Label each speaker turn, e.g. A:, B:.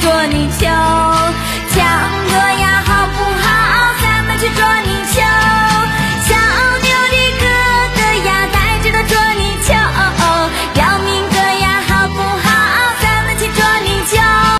A: 做你骄。